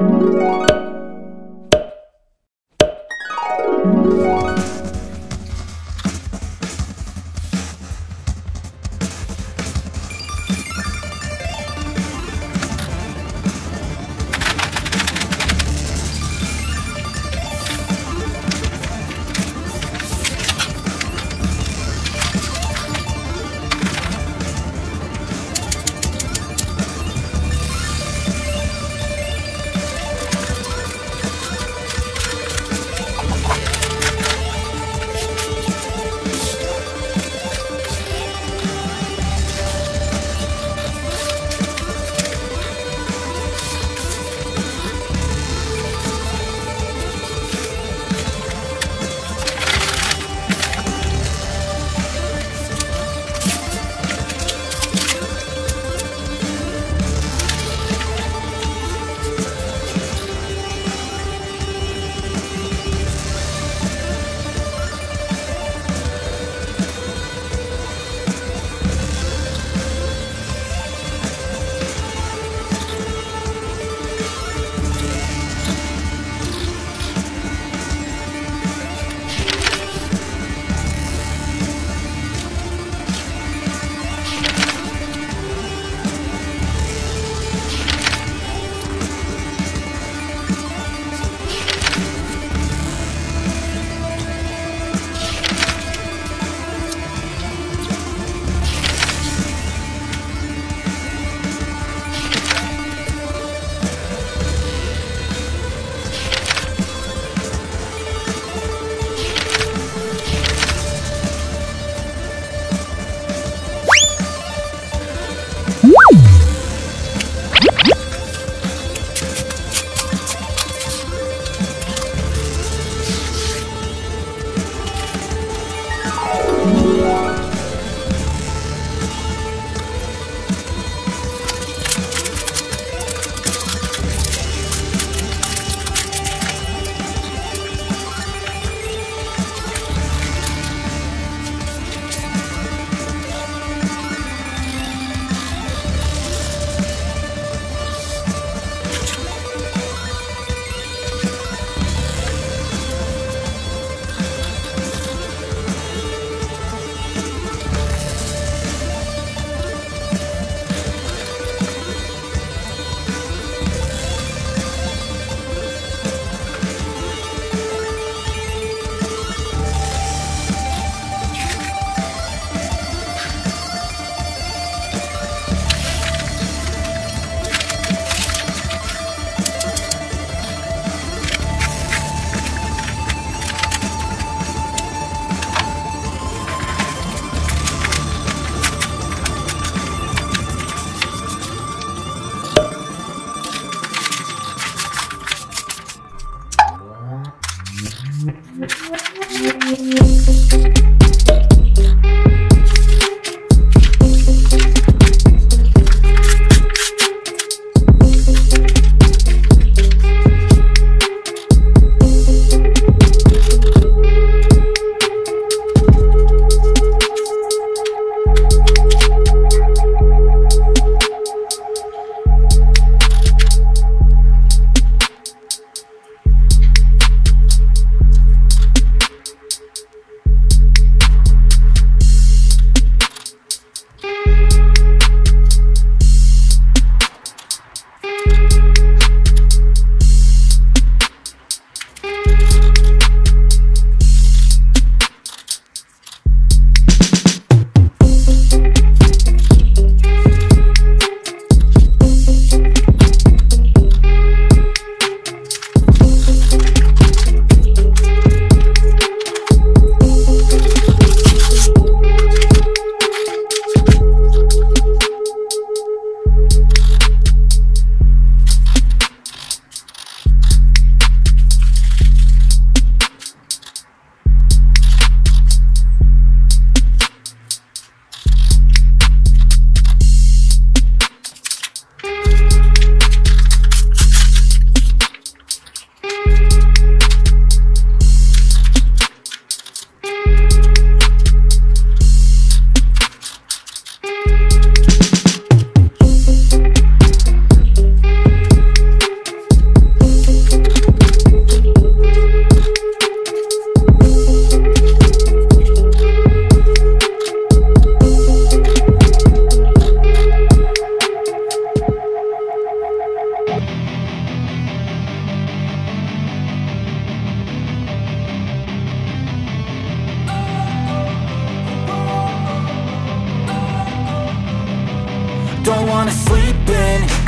Música Thank you.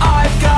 I've got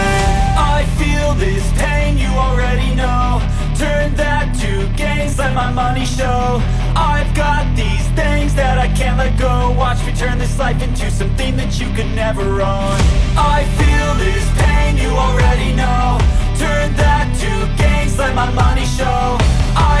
life into something that you could never own. I feel this pain, you already know. Turn that to gains, let my money show. I've